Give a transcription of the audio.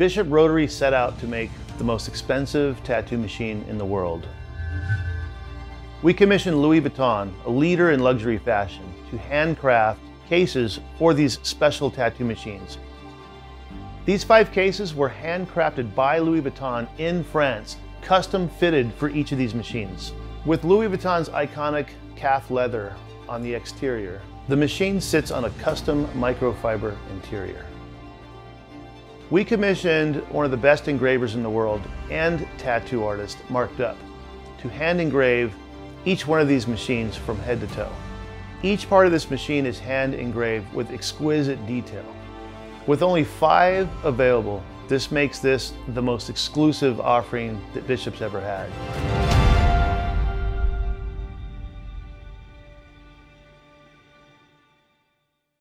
Bishop Rotary set out to make the most expensive tattoo machine in the world. We commissioned Louis Vuitton, a leader in luxury fashion, to handcraft cases for these special tattoo machines. These five cases were handcrafted by Louis Vuitton in France, custom fitted for each of these machines. With Louis Vuitton's iconic calf leather on the exterior, the machine sits on a custom microfiber interior. We commissioned one of the best engravers in the world and tattoo artist, Mark Dupp, to hand engrave each one of these machines from head to toe. Each part of this machine is hand engraved with exquisite detail. With only five available, this makes this the most exclusive offering that Bishop's ever had.